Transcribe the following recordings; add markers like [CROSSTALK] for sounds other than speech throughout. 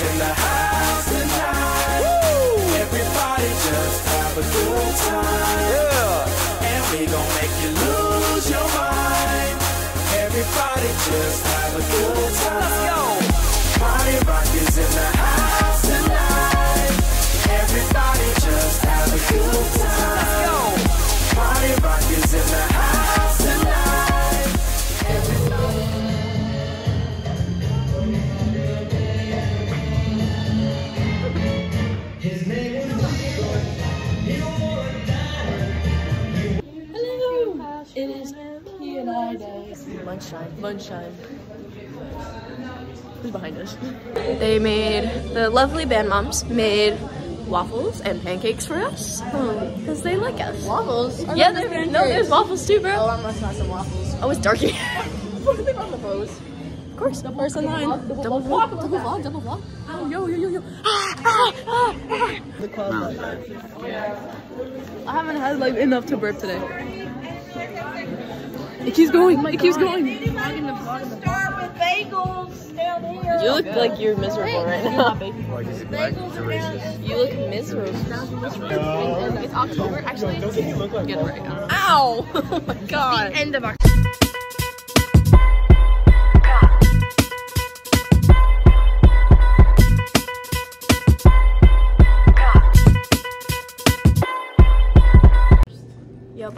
in the house tonight. Everybody just have a good time. Yeah. And we gon' make you lose your mind. Everybody just have a good time. It is P and I Day. Lunchtime. Lunchtime. Who's behind us? They made, the lovely band moms made waffles and pancakes for us. Oh. Because they like us. Waffles? I Yeah, pancakes. no, there's waffles too, bro. Oh. I must have some waffles. Oh, it's darky. [LAUGHS] What are they on the pose? Of course, double person line. Double Double vlog, vlog, double double vlog, double vlog. Oh, yo, yo, yo, yo. [GASPS] Ah, ah, ah, I haven't had like enough to burp today. It keeps going. It keeps going. Start with bagels down here. You look like you're miserable right now. You look miserable. It's October. Actually, Doesn't he look like get it right now. Ow! [LAUGHS] Oh my god. End of October.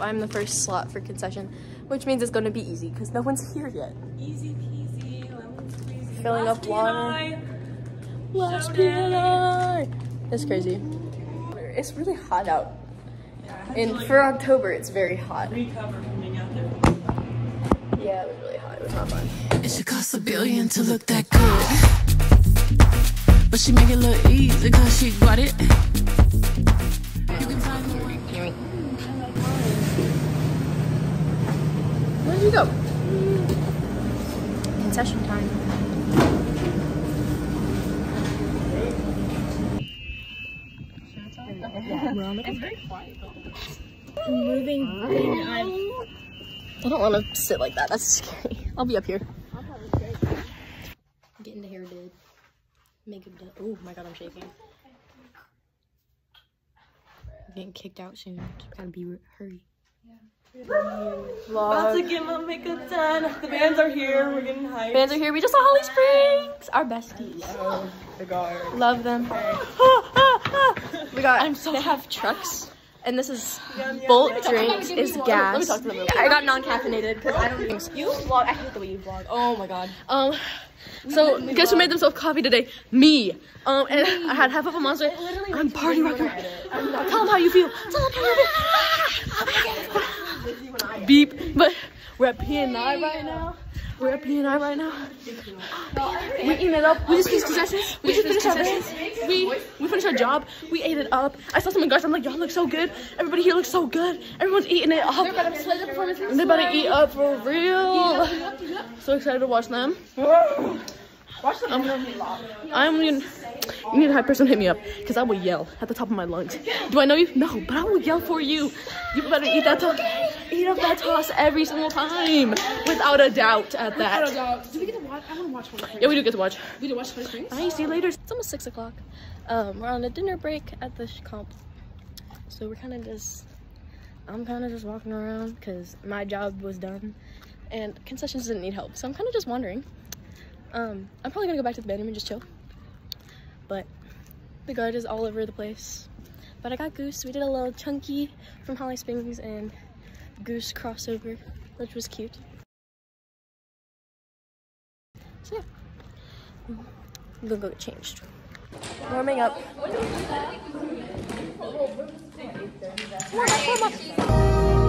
I'm the first slot for concession, which means it's gonna be easy because no one's here yet. Easy peasy, lemon squeezy. Filling up water. Last PNI. That's crazy. It's really hot out. And for October, it's very hot. Recover from being out there. Yeah, it was really hot. It was not fun. It should cost a billion to look that good. But she make it look easy cause she got it. Where did you go? Concession time. Moving thing. I'm. I don't want to sit like that. That's scary. I'll be up here. Getting the hair did. Makeup done. Oh my god, I'm shaking. I'm getting kicked out soon. Gotta be hurry. About to get my makeup done. The bands are here. We're getting hyped. Bands are here. We just saw Holly Springs. Our besties. Love them. [LAUGHS] we got. I'm so. They have trucks, and this is Bolt drinks is gas. I got non-caffeinated because I don't. You vlog. I hate the way you vlog. Oh my god. Um. So guess who made themselves coffee today? Me. Um, and I had half of a monster. I'm party rocker. Tell them how you feel. Tell them how you feel. [LAUGHS] Beep. But we're at PNI right now. We're at PNI right now. We eating it up. We just finished concessions. We just finished our. We we finished our job. We ate it up. I saw some of the guys. I'm like, y'all look so good. Everybody here looks so good. Everyone's eating it up. They're about to play the performance. They're about to eat up for real. So excited to watch them. Watch the Um. I'm gonna, you need a high person to hit me up because I will yell at the top of my lungs. Do I know you? No, but I will yell for you. You better eat that toss. Eat up that toss every single time, without a doubt. At that. Without a doubt. Do we get to watch? I want to watch one. Yeah, we do get to watch. We do watch Spice Springs. Bye. See you later. It's almost six o'clock. Um, we're on a dinner break at the comp, so we're kind of just. I'm kind of just walking around because my job was done, and concessions didn't need help, so I'm kind of just wandering. Um, I'm probably gonna go back to the bedroom and just chill. But the guard is all over the place. But I got Goose. We did a little chunky from Holly Springs and Goose crossover, which was cute. So yeah, I'm gonna go get changed. Warming up. Warm up, warm up.